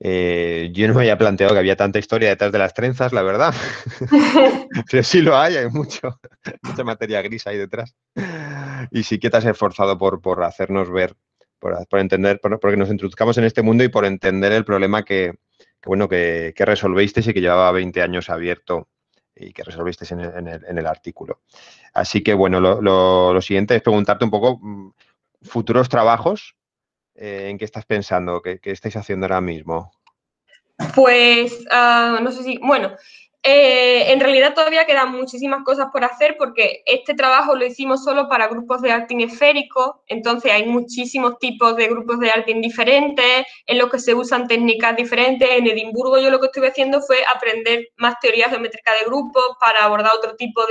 Speaker 1: Eh, yo no me había planteado que había tanta historia detrás de las trenzas, la verdad. Pero sí lo hay, hay mucho, mucha materia gris ahí detrás. Y sí que te has esforzado por, por hacernos ver, por, entender, porque nos introduzcamos en este mundo y por entender el problema que, bueno, que, que, resolvisteis y que llevaba 20 años abierto y que resolvisteis en el, artículo. Así que, bueno, lo, siguiente es preguntarte un poco mm, futuros trabajos eh, ¿en qué estás pensando? ¿Qué, estáis haciendo ahora mismo?
Speaker 2: Pues, ah, no sé si, bueno, eh, en realidad todavía quedan muchísimas cosas por hacer porque este trabajo lo hicimos solo para grupos de arte esférico, entonces hay muchísimos tipos de grupos de arte diferentes en los que se usan técnicas diferentes. En Edimburgo yo lo que estuve haciendo fue aprender más teoría geométrica de grupos para abordar otro tipo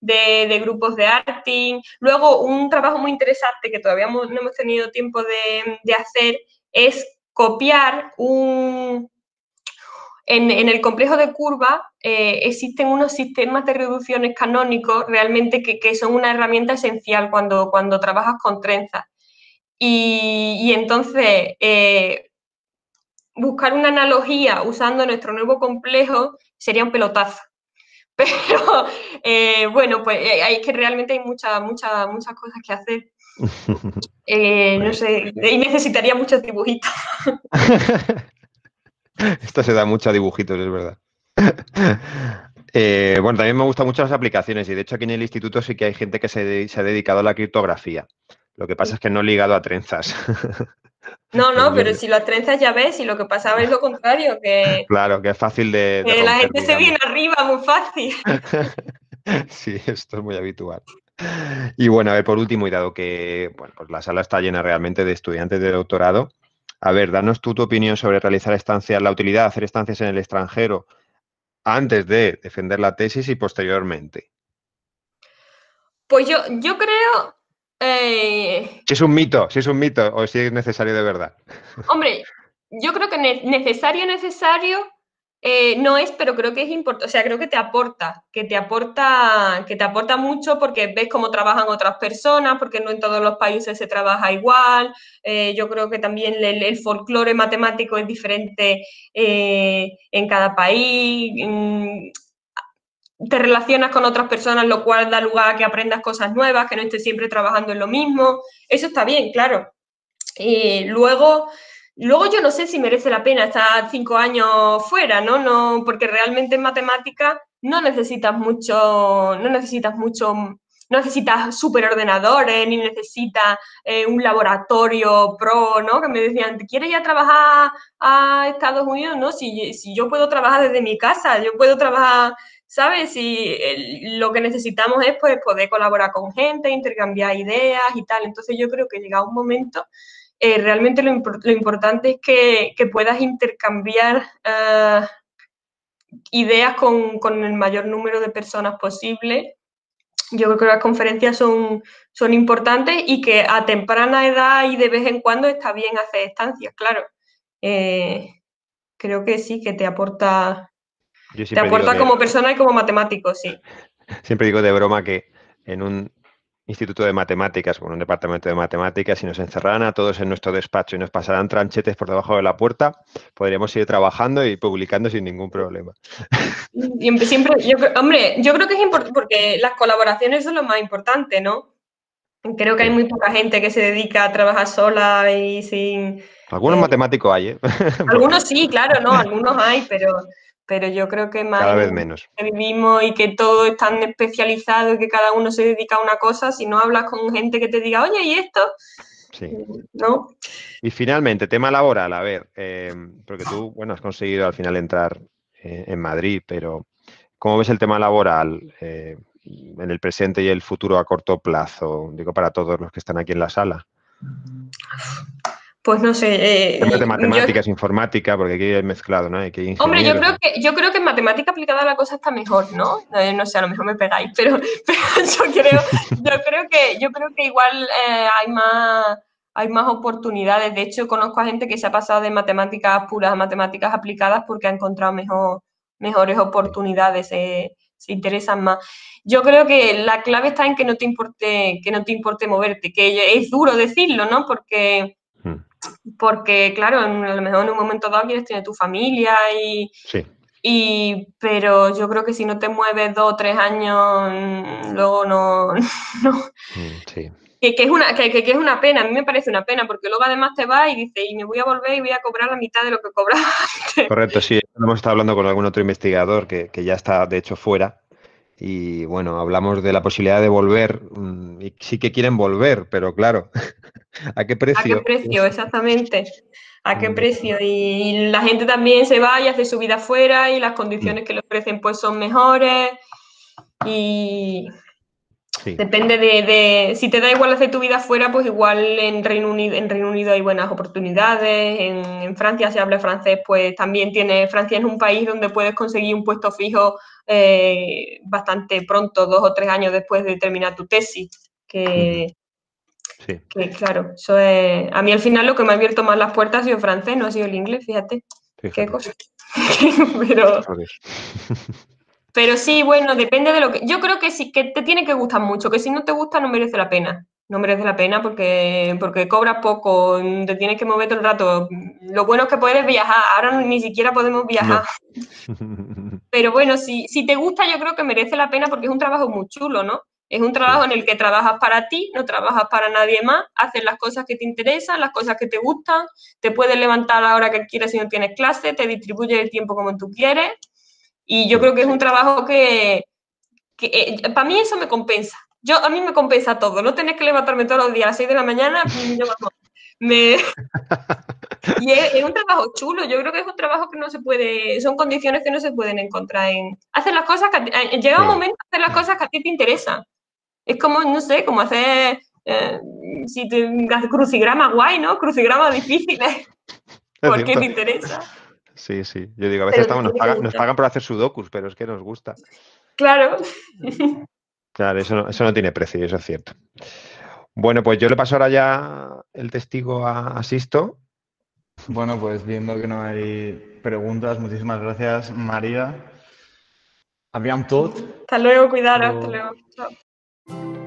Speaker 2: de, grupos de arte. Luego un trabajo muy interesante que todavía no hemos tenido tiempo de hacer es copiar un, en, el complejo de curvas eh, existen unos sistemas de reducciones canónicos realmente que, son una herramienta esencial cuando, cuando trabajas con trenzas. Y, entonces, eh, buscar una analogía usando nuestro nuevo complejo sería un pelotazo. Pero eh, bueno, pues hay que realmente hay muchas, muchas, muchas cosas que hacer. no sé, y necesitaría muchos dibujitos.
Speaker 1: Esto se da mucho a dibujitos, es verdad. Eh, bueno, también me gustan mucho las aplicaciones y de hecho aquí en el instituto sí que hay gente que se, se ha dedicado a la criptografía. Lo que pasa es que no ligado a trenzas.
Speaker 2: No, no, pero si las trenzas ya ves, y lo que pasaba es lo contrario, que...
Speaker 1: Claro, que es fácil de...
Speaker 2: que la gente se viene arriba muy fácil.
Speaker 1: sí, esto es muy habitual. Y bueno, a ver, por último, y dado que bueno, pues la sala está llena realmente de estudiantes de doctorado, a ver, danos tú tu opinión sobre realizar estancias, la utilidad de hacer estancias en el extranjero antes de defender la tesis y posteriormente.
Speaker 2: Pues yo, yo creo eh,
Speaker 1: si es un mito, si es un mito o si es necesario de verdad.
Speaker 2: Hombre, yo creo que necesario, necesario eh, no es, pero creo que es importante, o sea, creo que te aporta, que te aporta, que te aporta mucho porque ves cómo trabajan otras personas, porque no en todos los países se trabaja igual. Eh, yo creo que también el, folclore matemático es diferente en cada país te relacionas con otras personas, lo cual da lugar a que aprendas cosas nuevas, que no estés siempre trabajando en lo mismo. Eso está bien, claro. Luego, luego yo no sé si merece la pena estar cinco años fuera, ¿no? no porque realmente en matemática no necesitas mucho, no necesitas mucho, no necesitas superordenadores, ni necesitas eh, un laboratorio pro, ¿no? Que me decían, ¿quieres ya trabajar a Estados Unidos? No, si, si yo puedo trabajar desde mi casa, yo puedo trabajar ¿sabes? Y lo que necesitamos es pues, poder colaborar con gente, intercambiar ideas y tal. Entonces yo creo que llega un momento, eh, realmente lo, importante es que, puedas intercambiar eh, ideas con, el mayor número de personas posible. Yo creo que las conferencias son, son importantes y que a temprana edad y de vez en cuando está bien hacer estancias, claro. Eh, creo que sí, que te aporta te aporta como persona y como matemático, sí.
Speaker 1: Siempre digo de broma que en un instituto de matemáticas, con un departamento de matemáticas, si nos encerraran a todos en nuestro despacho y nos pasaran tranchetes por debajo de la puerta, podríamos ir trabajando y publicando sin ningún problema.
Speaker 2: Siempre, siempre yo, hombre, yo creo que es importante porque las colaboraciones son lo más importante, ¿no? Creo que hay muy poca gente que se dedica a trabajar sola y sin...
Speaker 1: Algunos eh, matemáticos hay, ¿eh?
Speaker 2: Algunos sí, claro, no, algunos hay, pero pero yo creo que más
Speaker 1: cada vez menos.
Speaker 2: que vivimos y que todo es tan especializado y que cada uno se dedica a una cosa, si no hablas con gente que te diga, oye, ¿y esto? Sí. ¿No?
Speaker 1: Y finalmente, tema laboral, a ver, eh, porque tú, bueno, has conseguido al final entrar eh, en Madrid, pero ¿cómo ves el tema laboral eh, en el presente y el futuro a corto plazo? Digo, para todos los que están aquí en la sala.
Speaker 2: Pues no sé.
Speaker 1: Eh, de matemáticas, informática, porque aquí hay mezclado, ¿no?
Speaker 2: hombre, yo creo que yo creo que en matemática aplicada la cosa está mejor, ¿no? Eh, no sé, a lo mejor me pegáis, pero, yo creo, yo creo que yo creo que igual eh, hay más hay más oportunidades. De hecho, conozco a gente que se ha pasado de matemáticas puras a matemáticas aplicadas porque ha encontrado mejor, mejores oportunidades, se interesan más. Yo creo que la clave está en que no te importe, que no te importe moverte, que es duro decirlo, ¿no? Porque porque, claro, a lo mejor en un momento dado quieres tener tu familia y, y. Pero yo creo que si no te mueves dos o tres años, mm, luego no. Mm, sí. Que, es una, que, es una pena, a mí me parece una pena, porque luego además te vas y dices, y me voy a volver y voy a cobrar la mitad de lo que cobraba antes.
Speaker 1: Correcto, sí. Hemos estado hablando con algún otro investigador que, que ya está, de hecho, fuera y bueno, hablamos de la posibilidad de volver, mm, y sí que quieren volver, pero claro, ¿a qué precio?
Speaker 2: ¿A qué precio? Exactamente. ¿A qué precio? Y la gente también se va y hace su vida afuera y las condiciones mm. que le ofrecen pues son mejores y depende de, si te da igual hacer tu vida afuera, pues igual en Reino Unido, en Reino Unido hay buenas oportunidades, en, en Francia se habla francés, pues también tiene, Francia es un país donde puedes conseguir un puesto fijo eh, bastante pronto, dos o tres años después de terminar tu tesis. Que, claro, eso es, a mí al final lo que me ha abierto más las puertas ha sido el francés, no ha sido el inglés, fíjate. Qué cosa. pero, pero sí, bueno, depende de lo que. Yo creo que sí, que te tiene que gustar mucho, que si no te gusta no merece la pena. No merece la pena porque, porque cobras poco, te tienes que mover todo el rato. Lo bueno es que puedes viajar, ahora ni siquiera podemos viajar. Pero bueno, si, si te gusta, yo creo que merece la pena porque es un trabajo muy chulo, ¿no? Es un trabajo en el que trabajas para ti, no trabajas para nadie más, haces las cosas que te interesan, las cosas que te gustan, te puedes levantar a la hora que quieras si no tienes clase, te distribuye el tiempo como tú quieres. Y yo creo que es un trabajo que, eh, para mí eso me compensa. Yo, a mí me compensa todo. No tener que levantarme todos los días a las 6 de la mañana, yo, me, y es, un trabajo chulo, yo creo que es un trabajo que no se puede, son condiciones que no se pueden encontrar en hacer las cosas que, eh, llega un momento de hacer las cosas que a ti te interesan. Es como, no sé, como hacer, eh, si te crucigrama guay, ¿no? Crucigramas difíciles, porque te interesa.
Speaker 1: Sí, sí. Yo digo, a veces estamos, nos, pagan, nos, pagan, por hacer sudokus, pero es que nos gusta.
Speaker 2: Claro.
Speaker 1: Claro, eso no, eso no tiene precio, eso es cierto. Bueno, pues yo le paso ahora ya el testigo a, Sisto.
Speaker 3: Bueno, pues viendo que no hay preguntas, muchísimas gracias, María. Habían todo.
Speaker 2: Hasta luego, cuidado, hasta luego.